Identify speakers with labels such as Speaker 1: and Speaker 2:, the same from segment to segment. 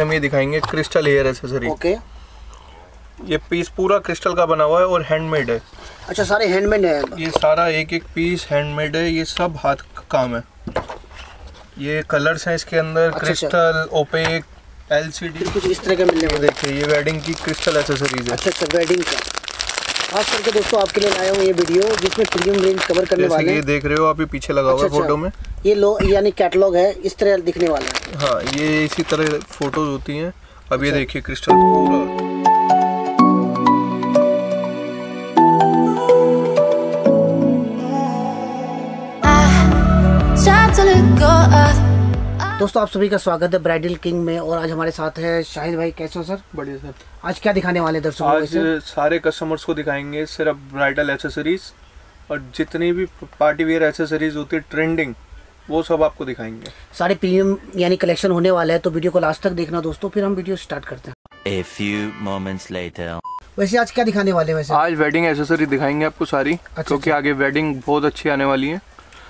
Speaker 1: हम ये दिखाएँगे क्रिस्टल हेयर एसेसरी
Speaker 2: ओके
Speaker 1: ये पीस पूरा क्रिस्टल का बना हुआ है और हैंडमेड है।
Speaker 2: अच्छा सारे हैंडमेड है।
Speaker 1: ये सारा एक एक पीस हैंडमेड है ये सब हाथ का काम है। ये कलर्स हैं इसके अंदर
Speaker 2: अच्छा,
Speaker 1: क्रिस्टल ओपेक एलसीडी
Speaker 2: डी कुछ इस तरह का मिलने वाले।
Speaker 1: देखिए ये वेडिंग की क्रिस्टल एसेसरीज है।
Speaker 2: अच्छा अच्छा वेडिंग का। खास करके दोस्तों आपके लिए लाया हूँ ये वीडियो जिसमें प्रीमियम रेंज कवर करने
Speaker 1: जैसे कि
Speaker 2: वाले
Speaker 1: ये देख रहे हो आप ये पीछे लगा हुआ
Speaker 2: अच्छा,
Speaker 1: है फ़ोटो। में।
Speaker 2: ये लो यानी कैटलॉग है इस तरह दिखने वाला है।
Speaker 1: हाँ ये इसी तरह फ़ोटोज़ होती हैं। अब ये
Speaker 2: अच्छा।
Speaker 1: देखिए क्रिस्टल पूरा।
Speaker 3: Try to let go
Speaker 2: दोस्तों आप सभी का स्वागत है ब्राइडल किंग में और आज हमारे साथ है शाहिद भाई। कैसे हो सर?
Speaker 1: बढ़िया सर।
Speaker 2: आज क्या दिखाने वाले हैं दर्शकों
Speaker 1: आज सारे कस्टमर्स को दिखाएँगे सिर्फ़ ब्राइडल एसेसरीज और जितनी भी पार्टी वेयर एसेसरीज होती है ट्रेंडिंग वो सब आपको दिखाएँगे।
Speaker 2: सारे प्रीमियम यानी कलेक्शन होने वाला है तो वीडियो को लास्ट तक देखना दोस्तों फिर हम वीडियो स्टार्ट करते हैं।
Speaker 4: A few moments later.
Speaker 2: वैसे आज क्या दिखाने वाले हैं वैसे?
Speaker 1: आज वेडिंग एसेसरी दिखाएँगे आपको सारी
Speaker 2: अच्छा,
Speaker 1: क्योंकि आगे वेडिंग बहुत अच्छी आने वाली है।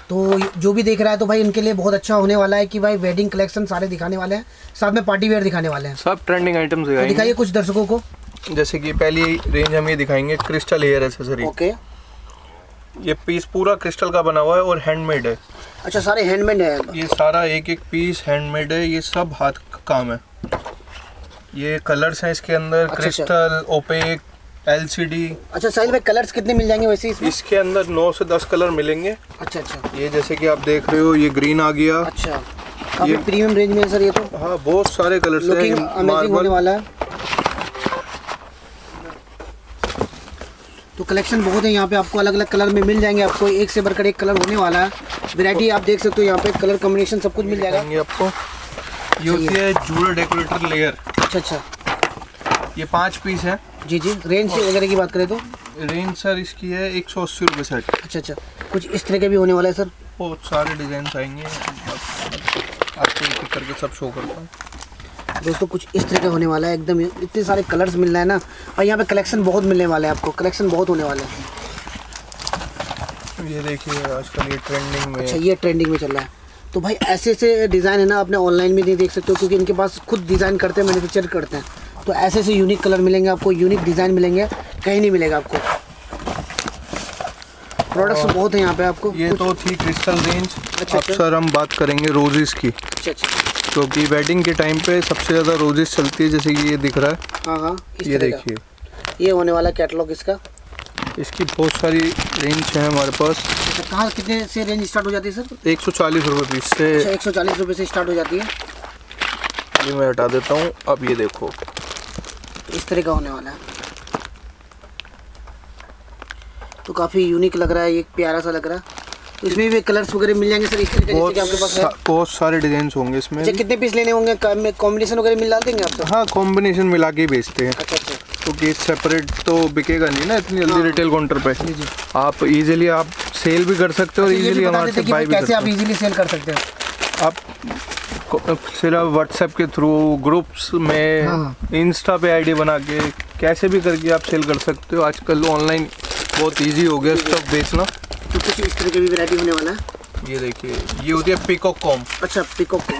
Speaker 2: तो जो भी देख रहा है तो भाई इनके लिए बहुत अच्छा होने वाला है कि भाई वेडिंग कलेक्शन सारे दिखाने वाले हैं। साथ में पार्टी वेयर दिखाने वाले हैं।
Speaker 1: सब ट्रेंडिंग आइटम्स
Speaker 2: तो दिखाइए कुछ दर्शकों को।
Speaker 1: जैसे कि पहली रेंज हम ये दिखाएँगे क्रिस्टल हेयर एसेसरी
Speaker 2: ओके
Speaker 1: ये पीस पूरा क्रिस्टल का बना हुआ है और हैंडमेड है।
Speaker 2: अच्छा सारे हैंडमेड है।
Speaker 1: ये सारा एक एक पीस हैंडमेड है ये सब हाथ का काम है। ये कलर्स हैं इसके अंदर
Speaker 2: अच्छा,
Speaker 1: क्रिस्टल ओपेक एलसीडी
Speaker 2: अच्छा साहिल भाई कलर्स कितने मिल जाएँगे वैसे इसमें?
Speaker 1: इसके अंदर 9 से 10 कलर मिलेंगे।
Speaker 2: अच्छा अच्छा।
Speaker 1: ये जैसे कि आप देख रहे हो ये ग्रीन आ गया।
Speaker 2: अच्छा। काफ़ी
Speaker 1: ये-
Speaker 2: प्रीमियम रेंज में है सर ये तो।
Speaker 1: हाँ बहुत सारे कलर्स हैं
Speaker 2: लुकिंग होने वाला है। तो कलेक्शन बहुत है यहाँ पे आपको अलग अलग कलर में मिल जाएँगे आपको। एक से बढ़कर एक कलर होने वाला है। वैरायटी आप देख सकते हो यहाँ पे कलर कॉम्बिनेशन सब कुछ मिल जाएगा।
Speaker 1: आपको। ये होती है जूलर डेकोरेटर लेयर
Speaker 2: अच्छा अच्छा।
Speaker 1: ये पाँच पीस है।
Speaker 2: जी जी। रेंज वगैरह की बात करें तो?
Speaker 1: रेंज सर इसकी है एक सौ अस्सी रुपये सेट
Speaker 2: अच्छा अच्छा। कुछ इस तरह के भी होने वाला है सर
Speaker 1: बहुत सारे डिज़ाइन आएँगे। आपको एक एक करके सब शो करता हूँ।
Speaker 2: दोस्तों कुछ इस तरह का होने वाला है एकदम इतने सारे कलर्स मिल रहे हैं ना। और यहाँ पे कलेक्शन बहुत मिलने वाला है आपको। कलेक्शन बहुत होने वाला है।
Speaker 1: ये देखिए आजकल ये ट्रेंडिंग में।
Speaker 2: अच्छा ये ट्रेंडिंग में चल रहा है। तो भाई ऐसे ऐसे डिज़ाइन है ना आपने ऑनलाइन भी नहीं देख सकते हो क्योंकि इनके पास खुद डिज़ाइन करते हैं मैन्युफैक्चर करते हैं। तो ऐसे ऐसे यूनिक कलर मिलेंगे आपको यूनिक डिज़ाइन मिलेंगे कहीं नहीं मिलेगा आपको। प्रोडक्ट्स बहुत हैं यहाँ पे आपको।
Speaker 1: ये तो थी क्रिस्टल रेंज
Speaker 2: अच्छा,
Speaker 1: अब
Speaker 2: अच्छा।
Speaker 1: सर हम बात करेंगे रोजेस की।
Speaker 2: अच्छा अच्छा।
Speaker 1: क्योंकि वेडिंग के टाइम पे सबसे ज़्यादा रोजेस चलती है जैसे कि ये दिख रहा है।
Speaker 2: हाँ हाँ
Speaker 1: ये देखिए।
Speaker 2: ये होने वाला कैटलॉग इसका।
Speaker 1: इसकी बहुत सारी रेंज है हमारे पास।
Speaker 2: अच्छा कहाँ कितने से रेंज स्टार्ट हो जाती है सर?
Speaker 1: एक सौ चालीस रुपये पीस से।
Speaker 2: अच्छा एक सौ चालीस रुपये से स्टार्ट हो जाती है।
Speaker 1: ये मैं हटा देता हूँ। अब ये देखो।
Speaker 2: इस तरह का होने वाला है। तो काफ़ी यूनिक लग रहा है ये प्यारा सा लग रहा है। तो इसमें भी कलर्स वगैरह मिल जाएँगे सर इस तरह के जैसे
Speaker 1: बहुत
Speaker 2: आपके पास है?
Speaker 1: बहुत सारे डिज़ाइन होंगे इसमें
Speaker 2: अच्छा कितने पीस लेने होंगे? कॉम्बिनेशन वगैरह मिल देंगे आप सर
Speaker 1: हाँ कॉम्बिनेशन मिला के बेचते हैं।
Speaker 2: अच्छा अच्छा।
Speaker 1: क्योंकि सेपरेट तो बिकेगा नहीं ना इतनी जल्दी रिटेल काउंटर पे। आप इजीली आप सेल भी कर सकते हो और इजीली हमारे से बाई भी
Speaker 2: कैसे आप इजीली सेल कर सकते हैं
Speaker 1: हो? आप सिर्फ़ व्हाट्सएप के थ्रू ग्रुप्स में
Speaker 2: हाँ।
Speaker 1: इंस्टा पे आईडी बना के कैसे भी करके आप सेल कर सकते हो। आजकल ऑनलाइन बहुत इजी हो गया स्टॉक बेचना।
Speaker 2: तो कुछ इस तरह की भी वैरायटी होने वाला है?
Speaker 1: ये देखिए ये होती है पिकॉक कॉम
Speaker 2: अच्छा पिकअप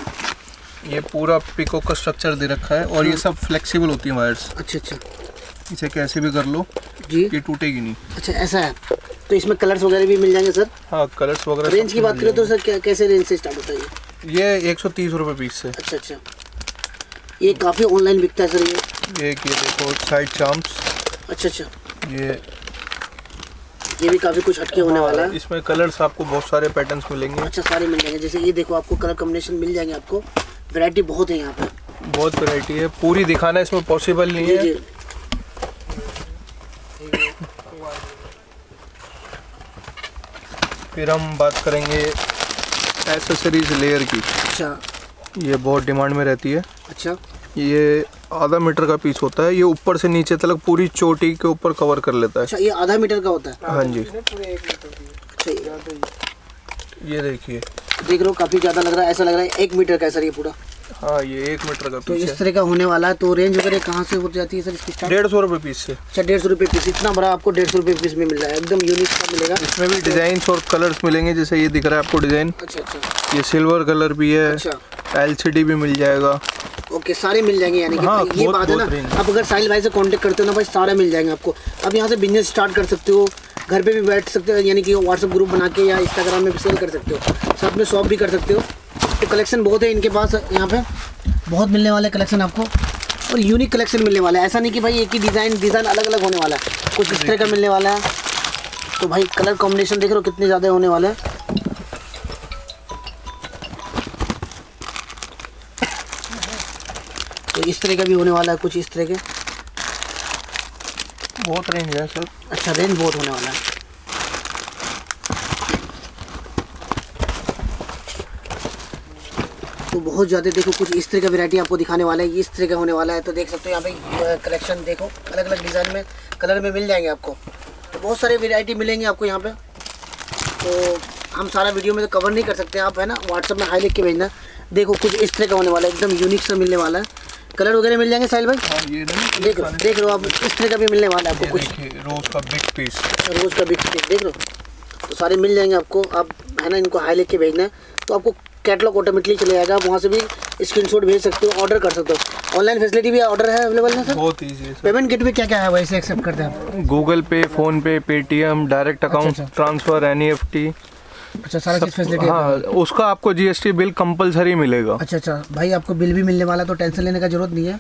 Speaker 1: ये पूरा पिकॉक का स्ट्रक्चर दे रखा है और
Speaker 2: हाँ।
Speaker 1: ये सब फ्लेक्सिबल होती है वायर्स
Speaker 2: अच्छा अच्छा।
Speaker 1: इसे कैसे भी कर लो
Speaker 2: जी।
Speaker 1: ये टूटेगी नहीं।
Speaker 2: अच्छा ऐसा है। तो इसमें कलर्स वगैरह भी मिल जाएँगे सर
Speaker 1: हाँ कलर्स वगैरह
Speaker 2: रेंज की बात करें तो सर क्या कैसे रेंज से स्टार्ट होता है ये
Speaker 1: एक सौ तीस रुपये पीस है।
Speaker 2: अच्छा अच्छा। ये काफ़ी ऑनलाइन बिकता है सर ये?
Speaker 1: एक ये देखो साइड चाम्स
Speaker 2: अच्छा अच्छा।
Speaker 1: ये
Speaker 2: ये भी काफ़ी कुछ हटके होने वाला है।
Speaker 1: इसमें कलर्स आपको बहुत सारे पैटर्न्स मिलेंगे।
Speaker 2: अच्छा सारे मिल जाएँगे। जैसे ये देखो आपको कलर कॉम्बिनेशन मिल जाएँगे आपको। वैरायटी बहुत है यहाँ पे।
Speaker 1: बहुत वैरायटी है। पूरी दिखाना इसमें पॉसिबल नहीं
Speaker 2: जी
Speaker 1: है।
Speaker 2: जी।
Speaker 1: फिर हम बात करेंगे एसेसरीज लेयर की।
Speaker 2: अच्छा।
Speaker 1: ये बहुत डिमांड में रहती है।
Speaker 2: अच्छा।
Speaker 1: ये आधा मीटर का पीस होता है। ये ऊपर से नीचे तक पूरी चोटी के ऊपर कवर कर लेता है।
Speaker 2: अच्छा ये आधा मीटर का होता है।
Speaker 1: हाँ जी।
Speaker 2: अच्छा ये
Speaker 1: देखिए।
Speaker 2: देख रहे हो काफ़ी ज़्यादा लग रहा है। ऐसा लग रहा है एक मीटर का है सर ये पूरा।
Speaker 1: हाँ ये एक मीटर का
Speaker 2: तो इस तरह का होने वाला है तो रेंज वगैरह कहाँ से हो जाती है सर इसकी
Speaker 1: डेढ़ सौ रुपये पीस से
Speaker 2: अच्छा डेढ़ सौ रुपये पीस इतना बड़ा आपको डेढ़ सौ रुपये पीस में मिल रहा है एकदम यूनिक सा मिलेगा।
Speaker 1: इसमें भी डिज़ाइन और कलर्स मिलेंगे जैसे ये दिख रहा है आपको डिज़ाइन
Speaker 2: अच्छा अच्छा।
Speaker 1: ये सिल्वर कलर भी है
Speaker 2: अच्छा।
Speaker 1: एलसीडी भी मिल जाएगा।
Speaker 2: ओके सारे मिल जाएँगे यानी कि
Speaker 1: हाँ,
Speaker 2: ये बात है ना आप अगर साहिल भाई से कांटेक्ट करते हो ना भाई सारे मिल जाएँगे आपको। अब यहाँ से बिज़नेस स्टार्ट कर सकते हो घर पे भी बैठ सकते हो यानी कि व्हाट्सएप ग्रुप बना के या इंस्टाग्राम में भी सेल कर सकते हो। साथ में शॉप भी कर सकते हो। तो कलेक्शन बहुत है इनके पास यहाँ पे। बहुत मिलने वाले कलेक्शन आपको। और यूनिक कलेक्शन मिलने वाला है। ऐसा नहीं कि भाई एक ही डिज़ाइन डिज़ाइन अलग अलग होने वाला है। कुछ इस तरह का मिलने वाला है। तो भाई कलर कॉम्बिनेशन देख रहे हो कितने ज़्यादा होने वाले हैं। तो इस तरह का भी होने वाला है कुछ इस तरह के।
Speaker 1: बहुत रेंज है सर।
Speaker 2: अच्छा रेंज बहुत होने वाला है। तो बहुत ज़्यादा देखो कुछ इस तरह का वैरायटी आपको दिखाने वाला है इस तरह का होने वाला है। तो देख सकते हो यहाँ पे कलेक्शन देखो अलग अलग डिज़ाइन में कलर में मिल जाएँगे आपको। तो बहुत सारे वैरायटी मिलेंगे आपको यहाँ पे। तो हम सारा वीडियो में तो कवर नहीं कर सकते आप है ना व्हाट्सअप में हाई लिख के भेजना। देखो कुछ इस तरह का होने वाला है एकदम यूनिक सा मिलने वाला है। कलर वगैरह मिल जाएँगे साहिल भाई?
Speaker 1: हाँ ये
Speaker 2: देख लो देख लो आप इस तरह का भी मिलने वाला है आपको कुछ।
Speaker 1: रोज का बिग पीस
Speaker 2: रोज़ का बिग पीस देख लो। तो सारे मिल जाएँगे आपको आप है ना इनको हाई लिख के भेजना है। तो आपको कैटलॉग ऑटोमेटिकली चले जाएगा वहाँ से भी स्क्रीनशॉट भेज सकते हो ऑर्डर कर सकते हो। ऑनलाइन फैसिलिटी भी ऑर्डर है अवेलेबल है सर
Speaker 1: बहुत ईजी है
Speaker 2: पेमेंट गेट पे क्या क्या है वैसे एक्सेप्ट करते हैं
Speaker 1: Google Pay PhonePe Paytm direct account. Transfer N E
Speaker 2: अच्छा सारा चीज़ फैसिलिटी
Speaker 1: हाँ। उसका आपको जीएसटी बिल कंपलसरी मिलेगा।
Speaker 2: अच्छा अच्छा भाई आपको बिल भी मिलने वाला तो टेंशन लेने का ज़रूरत नहीं है।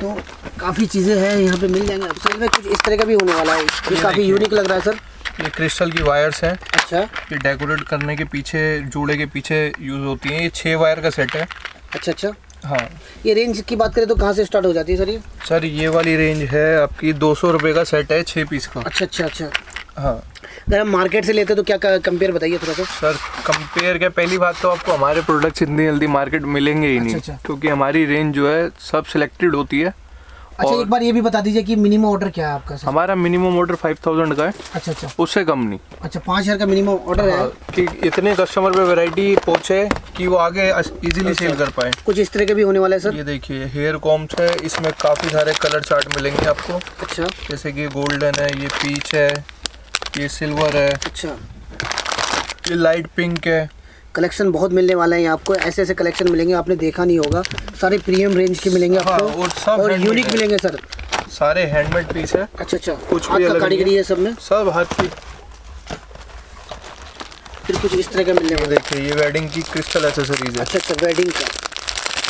Speaker 2: तो काफ़ी चीज़ें हैं यहाँ पे मिल जाएँगे। सर में कुछ इस तरह का भी होने वाला है ये काफ़ी यूनिक लग रहा है सर
Speaker 1: ये क्रिस्टल की वायर्स हैं।
Speaker 2: अच्छा।
Speaker 1: ये डेकोरेट करने के पीछे जूड़े के पीछे यूज़ होती हैं। ये छः वायर का सेट है।
Speaker 2: अच्छा अच्छा।
Speaker 1: हाँ।
Speaker 2: ये रेंज की बात करें तो कहाँ से स्टार्ट हो जाती है सर ये?
Speaker 1: सर ये वाली रेंज है आपकी दो सौ रुपये का सेट है छः पीस का।
Speaker 2: अच्छा अच्छा अच्छा।
Speaker 1: हाँ।
Speaker 2: अगर हम मार्केट से लेते तो क्या कंपेयर बताइए थोड़ा सा।
Speaker 1: सर कंपेयर क्या? पहली बात तो आपको हमारे प्रोडक्ट्स इतनी जल्दी मार्केट मिलेंगे ही नहीं
Speaker 2: अच्छा, अच्छा।
Speaker 1: क्योंकि हमारी रेंज जो है सब सिलेक्टेड होती है।
Speaker 2: अच्छा एक बार ये भी बता दीजिए कि मिनिमम ऑर्डर क्या है आपका सर?
Speaker 1: हमारा मिनिमम ऑर्डर फाइव थाउज़ेंड का है।
Speaker 2: अच्छा अच्छा।
Speaker 1: उससे कम नहीं।
Speaker 2: अच्छा पाँच हज़ार का मिनिमम ऑर्डर है?
Speaker 1: हाँ, कि इतने कस्टमर पे वैरायटी पहुँचे कि वो आगे इजीली सेल कर पाए।
Speaker 2: कुछ इस तरह के भी होने वाला है सर?
Speaker 1: ये देखिए हेयर कॉम्स है इसमें काफ़ी सारे कलर चार्ट मिलेंगे आपको।
Speaker 2: अच्छा।
Speaker 1: जैसे कि गोल्डन है ये पीच है ये सिल्वर है।
Speaker 2: अच्छा।
Speaker 1: ये लाइट पिंक है।
Speaker 2: कलेक्शन बहुत मिलने वाला है आपको ऐसे ऐसे कलेक्शन मिलेंगे आपने देखा नहीं होगा। सारे प्रीमियम रेंज के मिलेंगे
Speaker 1: हाँ,
Speaker 2: आपको।
Speaker 1: और सब
Speaker 2: और यूनिक मिलेंगे सर
Speaker 1: सारे हैंडमेड पीस है।
Speaker 2: अच्छा अच्छा।
Speaker 1: कुछ भी अलग
Speaker 2: कारीगरी है। सब में?
Speaker 1: सब हाथ की
Speaker 2: फिर कुछ इस तरह का मिलने वाला
Speaker 1: देखिए ये वेडिंग की क्रिस्टल एसेसरीज है।
Speaker 2: अच्छा अच्छा वेडिंग का।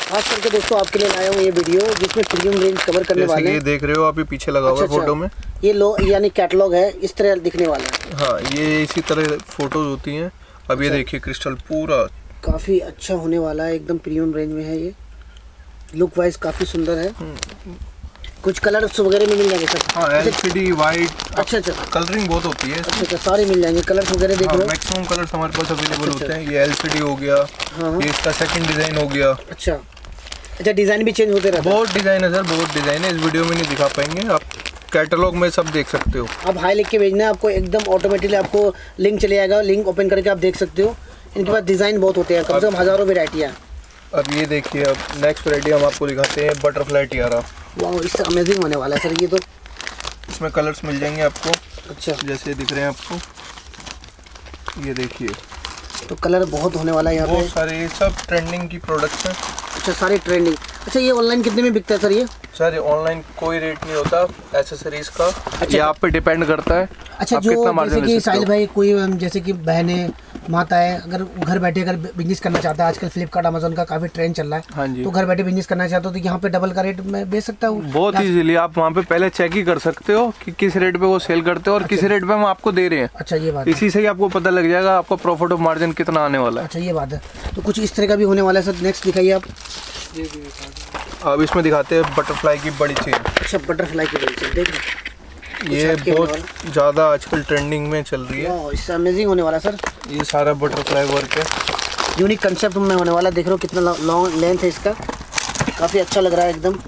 Speaker 2: खास करके दोस्तों आपके लिए लाया हूँ ये वीडियो जिसमें प्रीमियम रेंज कवर करने वाले
Speaker 1: कि ये देख रहे हो आप ये पीछे लगा हुआ
Speaker 2: अच्छा
Speaker 1: फ़ोटो में।
Speaker 2: अच्छा ये लो यानी कैटलॉग है इस तरह दिखने वाला है।
Speaker 1: हाँ ये इसी तरह फ़ोटोज़ होती हैं। अब ये
Speaker 2: अच्छा।
Speaker 1: देखिए क्रिस्टल पूरा।
Speaker 2: काफ़ी अच्छा होने वाला है एकदम प्रीमियम रेंज में है ये। लुक वाइज काफ़ी सुंदर है। कुछ कलर वगैरह में मिल जाएँगे सर।
Speaker 1: हाँ एल
Speaker 2: अच्छा
Speaker 1: सी डी वाइट
Speaker 2: अच्छा अच्छा।
Speaker 1: कलरिंग बहुत होती है
Speaker 2: अच्छा अच्छा सारे मिल जाएँगे। कलर्स वगैरह देख लो
Speaker 1: मैक्सिमम कलर्स हमारे पास अवेलेबल
Speaker 2: अच्छा,
Speaker 1: होते हैं। ये एल सी डी हो गया
Speaker 2: हाँ हाँ।
Speaker 1: ये इसका सेकंड डिज़ाइन हो गया।
Speaker 2: अच्छा। अच्छा डिज़ाइन भी चेंज होते रहता है।
Speaker 1: बहुत डिज़ाइन है सर बहुत डिज़ाइन है। इस वीडियो में नहीं दिखा पाएँगे। आप कैटलॉग में सब देख सकते हो।
Speaker 2: आप हाई लिख के भेजना है आपको एकदम ऑटोमेटिकली आपको लिंक चले जाएगा। लिंक ओपन करके आप देख सकते हो। इनके पास डिज़ाइन बहुत होते हैं। कम से कम हज़ारों वेराइटियाँ
Speaker 1: अब ये देखिए अब नेक्स्ट वैरायटी हम आपको दिखाते हैं बटरफ्लाई टियारा
Speaker 2: वाह इससे अमेजिंग होने वाला है सर ये तो
Speaker 1: इसमें कलर्स मिल जाएँगे आपको।
Speaker 2: अच्छा।
Speaker 1: जैसे दिख रहे हैं आपको। ये देखिए।
Speaker 2: तो कलर बहुत होने वाला है यहाँ
Speaker 1: बहुत सारे ये सब ट्रेंडिंग की प्रोडक्ट्स हैं।
Speaker 2: अच्छा सारे ट्रेंडिंग अच्छा ये ऑनलाइन कितने में बिकता है सर ये?
Speaker 1: सर ये ऑनलाइन कोई रेट नहीं होता एसेसरीज का।
Speaker 2: अच्छा।
Speaker 1: ये आप पे डिपेंड करता है।
Speaker 2: अच्छा जो जैसे कि साहिल भाई कोई जैसे कि बहनें माताएँ अगर घर बैठे अगर बिज़नेस करना चाहता है आजकल फ्लिपकार्ट अमेजोन का काफ़ी ट्रेंड चल रहा है।
Speaker 1: हाँ जी।
Speaker 2: तो घर बैठे बिज़नेस करना चाहते हो तो यहाँ पे डबल का रेट में बेच सकता हूँ।
Speaker 1: बहुत इजीली आप वहाँ पे पहले चेक ही कर सकते हो कि किस रेट पे वो सेल करते हो और किस रेट पे हम आपको दे रहे हैं।
Speaker 2: अच्छा ये बात
Speaker 1: इसी से ही आपको पता लग जाएगा आपका प्रॉफिट ऑफ़ मार्जिन कितना आने वाला है।
Speaker 2: अच्छा ये बात है। तो कुछ इस तरह का भी होने वाला है सर। नेक्स्ट दिखाइए आप।
Speaker 1: अब इसमें दिखाते हैं बटरफ्लाई की बड़ी चीज़
Speaker 2: अच्छा बटरफ्लाई की बेच देख रहे
Speaker 1: ये बहुत ज़्यादा आजकल ट्रेंडिंग में चल रही है।
Speaker 2: इससे अमेजिंग होने वाला सर
Speaker 1: ये सारा बटरफ्लाई वर्क है।
Speaker 2: यूनिक कंसेप्ट में होने वाला देख रहा हूँ कितना लॉन्ग लेंथ है इसका। काफ़ी अच्छा लग रहा है एकदम।